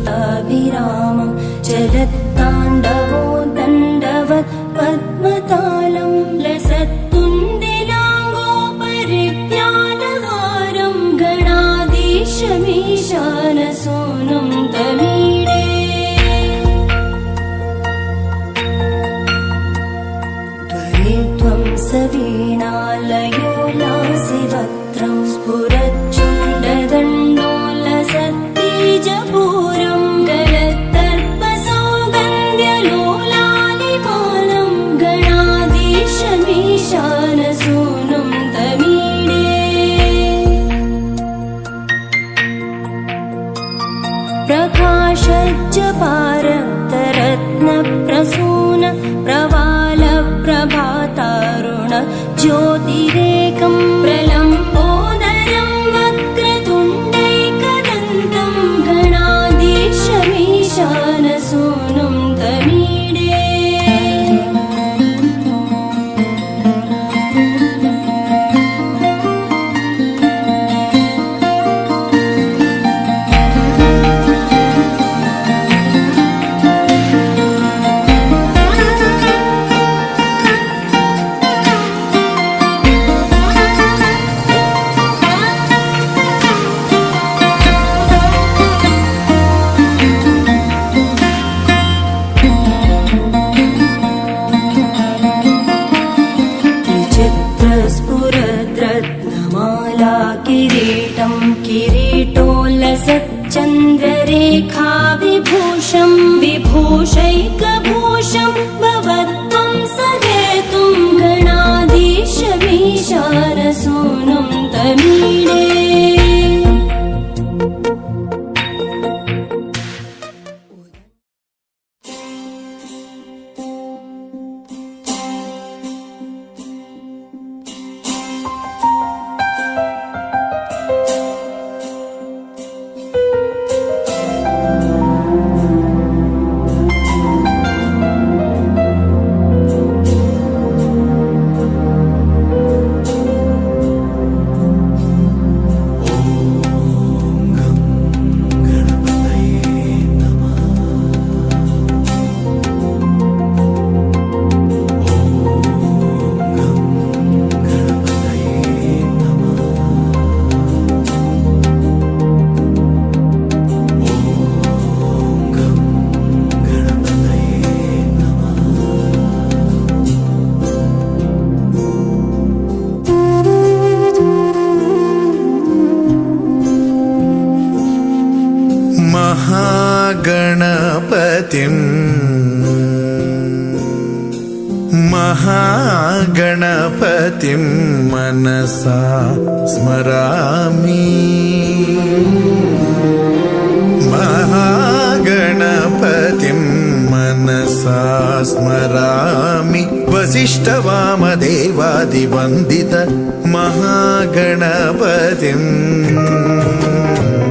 रणक्षुताभिरामं चलत्ताण्डवो त्वरित्वं सवीणालयो लासि वक्त्रं स्फुरच्चुण्डदण्डोलसत्तीजपूरं प्रवालप्रभातारुण किरीटोल्लसच्चन्द्ररेखा विभूषं विभूषैकभूषं महागणपतिम् महागणपतिं मनसा स्मरामि। महागणपतिं मनसा स्मरामि। वसिष्ठवामदेवादिवन्दित महागणपतिम्